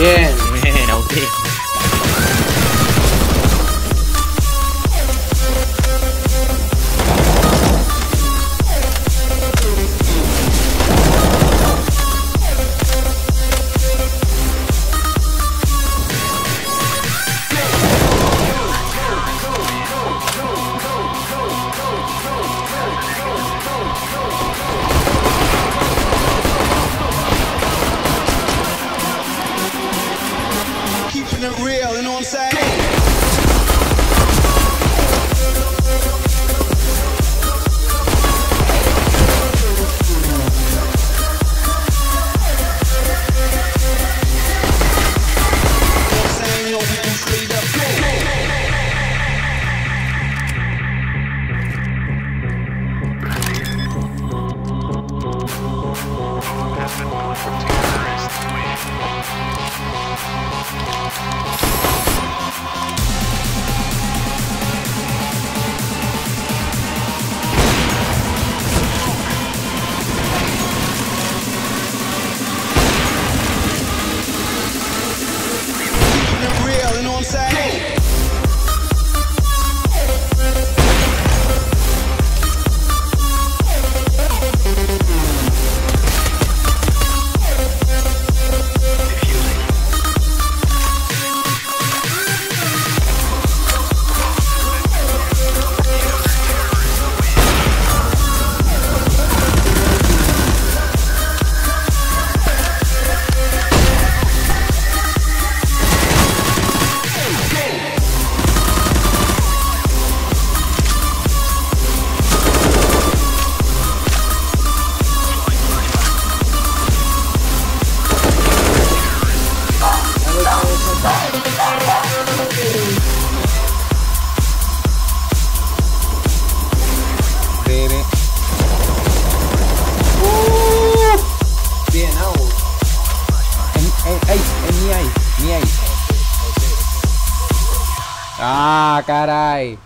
Bien. That's the bullet from terrorists. Ah, carai.